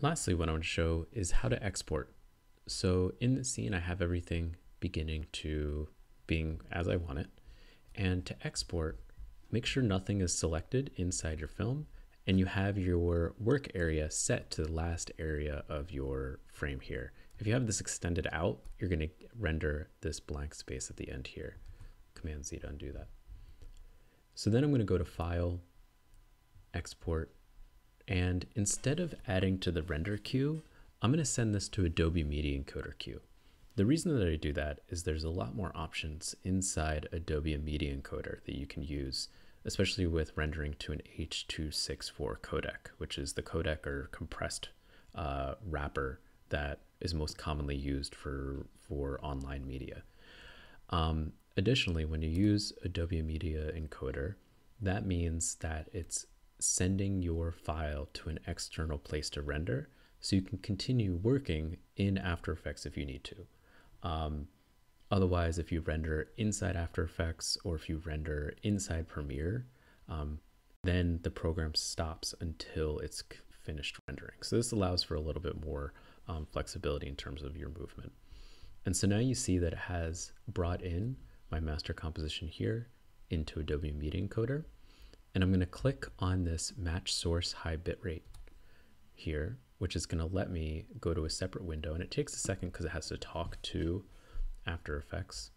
lastly, what I want to show is how to export. So in the scene, I have everything beginning to being as I want it. And to export, make sure nothing is selected inside your film and you have your work area set to the last area of your frame here. If you have this extended out, you're going to render this blank space at the end here. Command Z to undo that. So then I'm going to go to File, Export, and instead of adding to the render queue, I'm going to send this to Adobe Media Encoder queue. The reason that I do that is there's a lot more options inside Adobe Media Encoder that you can use, especially with rendering to an H.264 codec, which is the codec or compressed uh, wrapper that is most commonly used for, for online media. Um, additionally, when you use Adobe Media Encoder, that means that it's sending your file to an external place to render so you can continue working in After Effects if you need to. Um, otherwise, if you render inside After Effects or if you render inside Premiere, um, then the program stops until it's finished rendering. So this allows for a little bit more um, flexibility in terms of your movement. And so now you see that it has brought in my master composition here into Adobe Media Encoder. And I'm going to click on this match source high bitrate here which is going to let me go to a separate window. And it takes a second because it has to talk to After Effects.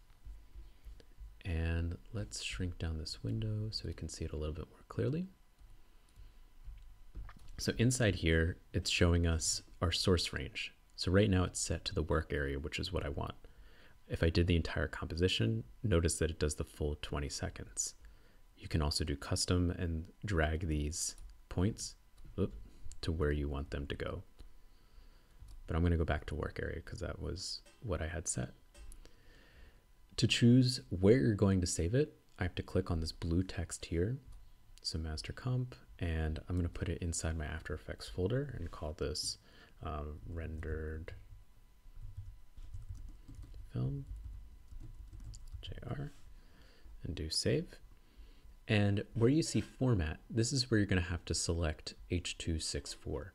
And let's shrink down this window so we can see it a little bit more clearly. So inside here, it's showing us our source range. So right now it's set to the work area, which is what I want. If I did the entire composition, notice that it does the full 20 seconds. You can also do custom and drag these points to where you want them to go. But I'm going to go back to work area because that was what I had set. To choose where you're going to save it, I have to click on this blue text here. So master comp, and I'm going to put it inside my After Effects folder and call this um, rendered film JR and do save. And where you see format, this is where you're going to have to select H.264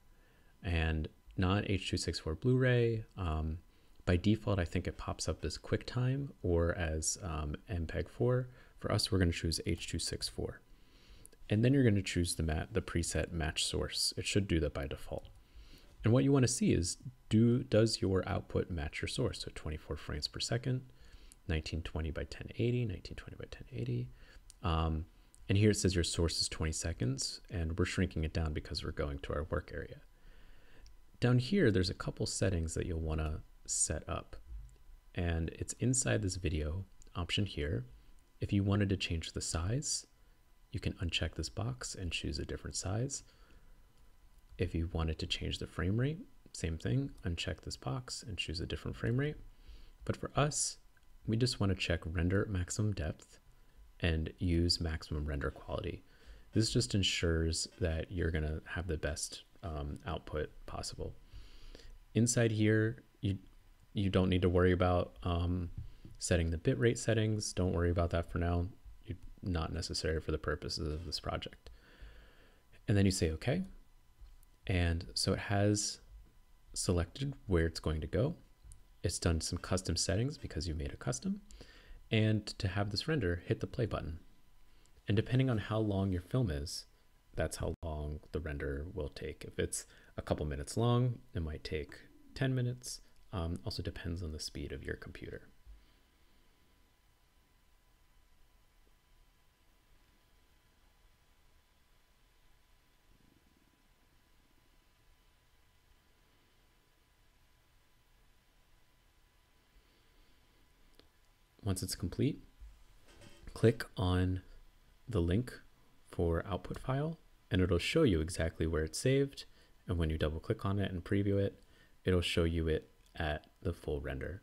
and not H.264 Blu-ray. Um, by default, I think it pops up as QuickTime or as um, MPEG-4. For us, we're going to choose H.264. And then you're going to choose the, mat, the preset match source. It should do that by default. And what you want to see is, do does your output match your source? So 24 frames per second, 1920 by 1080, 1920 by 1080. Um, and here it says your source is 20 seconds, and we're shrinking it down because we're going to our work area. Down here, there's a couple settings that you'll want to set up. And it's inside this video option here. If you wanted to change the size, you can uncheck this box and choose a different size. If you wanted to change the frame rate, same thing, uncheck this box and choose a different frame rate. But for us, we just want to check render maximum depth and use maximum render quality. This just ensures that you're to have the best um, output possible. Inside here, you, you don't need to worry about um, setting the bitrate settings. Don't worry about that for now. You're not necessary for the purposes of this project. And then you say OK. And so it has selected where it's going to go. It's done some custom settings because you made a custom. And to have this render, hit the play button. And depending on how long your film is, that's how long the render will take. If it's a couple minutes long, it might take 10 minutes. Um, also depends on the speed of your computer. Once it's complete, click on the link for output file and it'll show you exactly where it's saved. And when you double click on it and preview it, it'll show you it at the full render.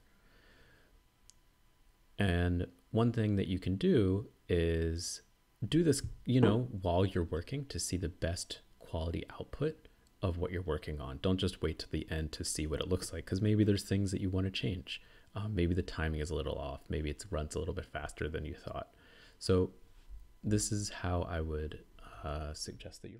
And one thing that you can do is do this, you know, while you're working to see the best quality output of what you're working on. Don't just wait to the end to see what it looks like because maybe there's things that you want to change. Um, maybe the timing is a little off. Maybe it runs a little bit faster than you thought. So this is how I would uh, suggest that you